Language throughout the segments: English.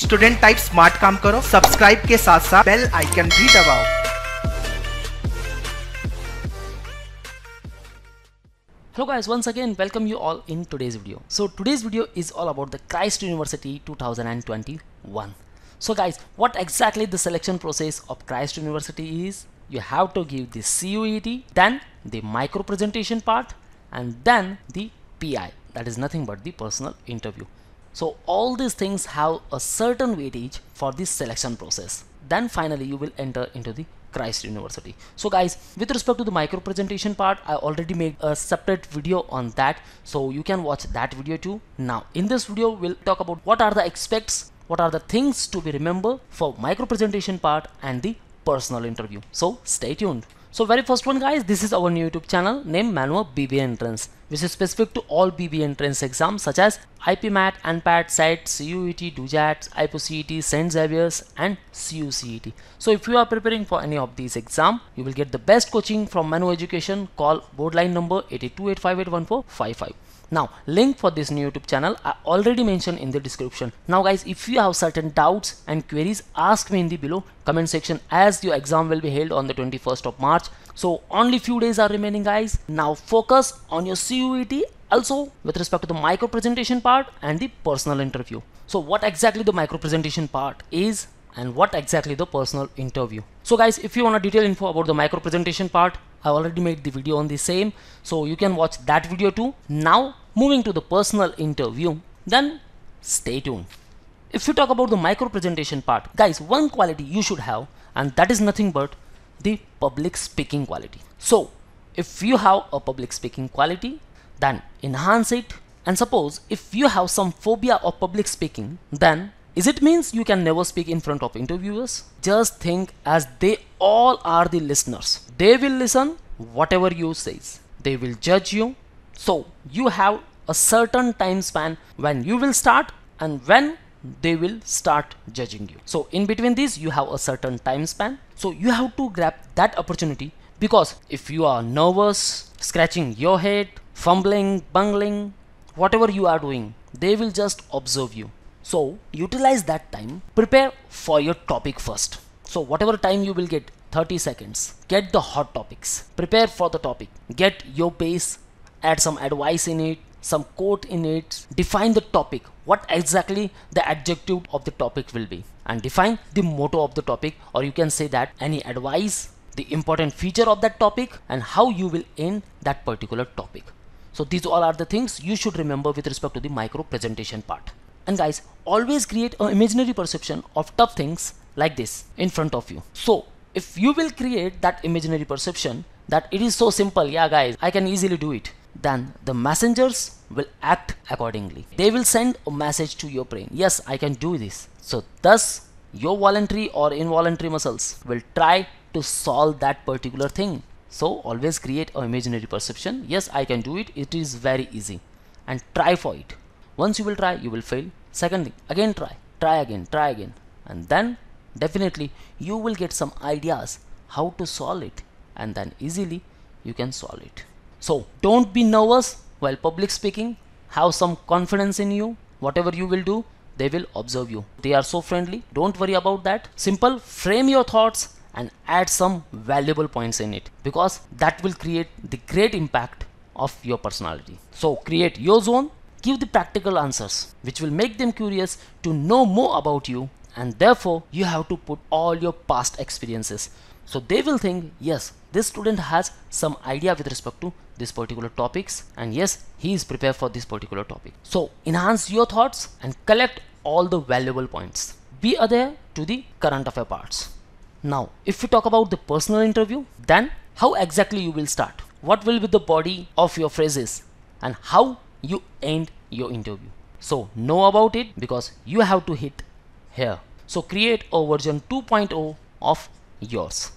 Student type smart काम करो subscribe के साथ साथ बेल आइकन भी दबाओ Hello guys, once again welcome you all in today's video. So today's video is all about the Christ University 2021. So guys, what exactly the selection process of Christ University is? You have to give the CUET, then the micro presentation part, and then the PI. That is nothing but the personal interview. So all these things have a certain weightage for this selection process. Then finally you will enter into the Christ University. So guys, with respect to the micro presentation part, I already made a separate video on that. So you can watch that video too. Now in this video, we'll talk about what are the expects, what are the things to be remembered for micro presentation part and the personal interview. So stay tuned. So very first one guys, this is our new YouTube channel named Manoeuvre BBA Entrance which is specific to all BBA entrance exams such as IPMAT, NPAT, SET, CUET, DUJAT, IPCET, St. Xavier's and CUCET. So if you are preparing for any of these exams, you will get the best coaching from Manoeuvre Education. Call board line number 8285814555. Now link for this new YouTube channel I already mentioned in the description. Now guys if you have certain doubts and queries ask me in the below comment section as your exam will be held on the 21st of March. So only few days are remaining guys. Now focus on your CUET also with respect to the micro presentation part and the personal interview. So what exactly the micro presentation part is and what exactly the personal interview. So guys if you want a detailed info about the micro presentation part I already made the video on the same so you can watch that video too. Now moving to the personal interview then stay tuned. If you talk about the micro presentation part guys one quality you should have and that is nothing but the public speaking quality. So if you have a public speaking quality then enhance it and suppose if you have some phobia of public speaking then is it means you can never speak in front of interviewers? Just think as they all are the listeners. They will listen whatever you says. They will judge you. So you have a certain time span when you will start and when they will start judging you. So in between these you have a certain time span. So you have to grab that opportunity because if you are nervous, scratching your head, fumbling, bungling, whatever you are doing, they will just observe you so utilize that time, prepare for your topic first. So whatever time you will get, 30 seconds, get the hot topics, prepare for the topic, get your base, add some advice in it, some quote in it, define the topic, what exactly the adjective of the topic will be and define the motto of the topic or you can say that any advice, the important feature of that topic and how you will end that particular topic. So these all are the things you should remember with respect to the micro presentation part. And guys, always create an imaginary perception of tough things like this in front of you. So if you will create that imaginary perception that it is so simple, yeah guys, I can easily do it, then the messengers will act accordingly. They will send a message to your brain. Yes, I can do this. So thus your voluntary or involuntary muscles will try to solve that particular thing. So always create an imaginary perception. Yes, I can do it. It is very easy and try for it. Once you will try, you will fail second thing again try try again try again and then definitely you will get some ideas how to solve it and then easily you can solve it so don't be nervous while public speaking. Have some confidence in you. Whatever you will do they will observe you. They are so friendly. Don't worry about that. Simple frame your thoughts and add some valuable points in it because that will create the great impact of your personality. So create your zone. Give the practical answers which will make them curious to know more about you and therefore you have to put all your past experiences. So they will think yes this student has some idea with respect to this particular topics and yes he is prepared for this particular topic. So enhance your thoughts and collect all the valuable points. Be aware to the current affair parts. Now if we talk about the personal interview then how exactly you will start? What will be the body of your phrases and how you end your interview. So know about it because you have to hit here. So create a version 2.0 of yours.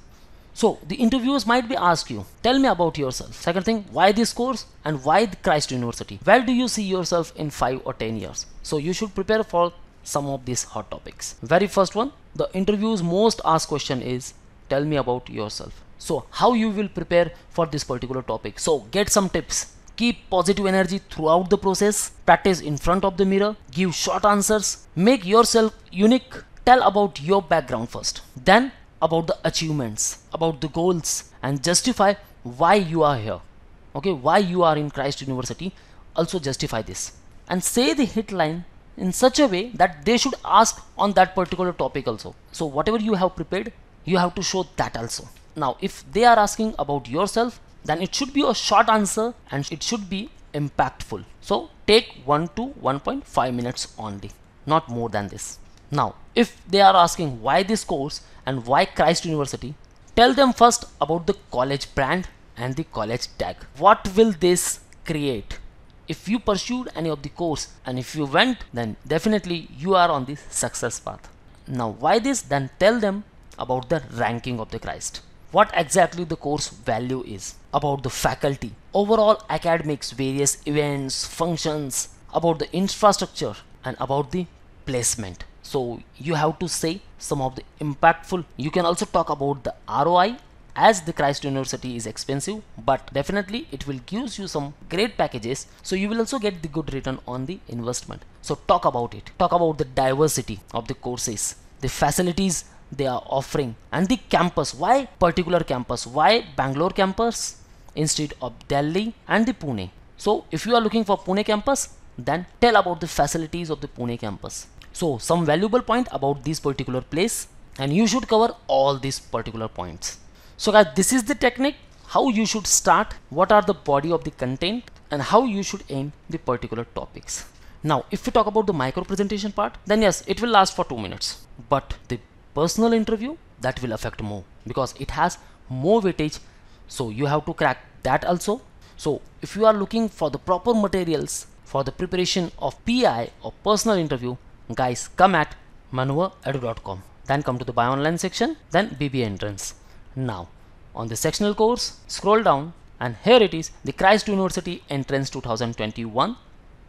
So the interviewers might be ask you, tell me about yourself. Second thing, why this course and why Christ University? Where do you see yourself in 5 or 10 years? So you should prepare for some of these hot topics. Very first one, the interview's most asked question is, tell me about yourself. So how you will prepare for this particular topic. So get some tips Keep positive energy throughout the process. Practice in front of the mirror. Give short answers. Make yourself unique. Tell about your background first. Then about the achievements, about the goals, and justify why you are here. Okay, why you are in Christ University. Also justify this. And say the hit line in such a way that they should ask on that particular topic also. So whatever you have prepared, you have to show that also. Now, if they are asking about yourself, then it should be a short answer and it should be impactful. So take 1 to 1.5 minutes only, not more than this. Now, if they are asking why this course and why Christ University, tell them first about the college brand and the college tag. What will this create? If you pursued any of the course and if you went, then definitely you are on the success path. Now, why this? Then tell them about the ranking of the Christ what exactly the course value is, about the faculty, overall academics, various events, functions, about the infrastructure and about the placement. So you have to say some of the impactful. You can also talk about the ROI as the Christ University is expensive but definitely it will gives you some great packages so you will also get the good return on the investment. So talk about it. Talk about the diversity of the courses, the facilities they are offering and the campus why particular campus why bangalore campus instead of delhi and the pune so if you are looking for pune campus then tell about the facilities of the pune campus so some valuable point about this particular place and you should cover all these particular points. So guys this is the technique how you should start what are the body of the content and how you should aim the particular topics. Now if we talk about the micro presentation part then yes it will last for two minutes. But the personal interview that will affect more because it has more weightage so you have to crack that also. So if you are looking for the proper materials for the preparation of PI or personal interview guys come at manoeuvreedu.com then come to the buy online section then BBA entrance now on the sectional course scroll down and here it is the Christ University entrance 2021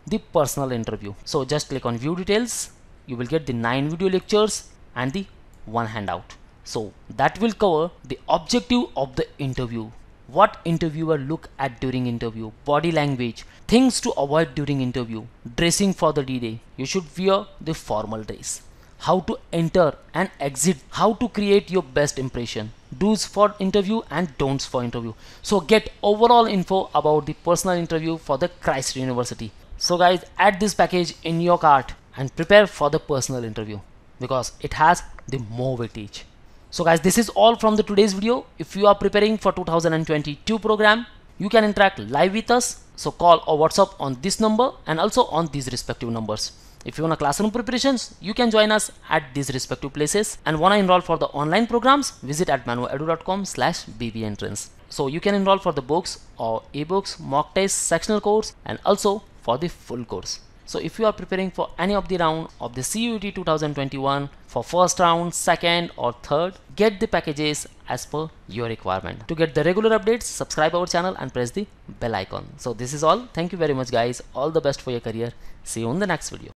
the personal interview so just click on view details you will get the nine video lectures and the one handout. So that will cover the objective of the interview. What interviewer look at during interview, body language, things to avoid during interview, dressing for the D-Day. You should wear the formal dress. How to enter and exit, how to create your best impression, do's for interview and don'ts for interview. So get overall info about the personal interview for the Christ University. So guys, add this package in your cart and prepare for the personal interview because it has the more weightage. So guys, this is all from the today's video. If you are preparing for 2022 program, you can interact live with us. So call or WhatsApp on this number and also on these respective numbers. If you want a classroom preparations, you can join us at these respective places and want to enroll for the online programs, visit at manoeuvreedu.com slash entrance. So you can enroll for the books or ebooks, mock tests, sectional course and also for the full course. So if you are preparing for any of the round of the CUET 2021 for first round, second or third, get the packages as per your requirement. To get the regular updates, subscribe our channel and press the bell icon. So this is all. Thank you very much guys. All the best for your career. See you in the next video.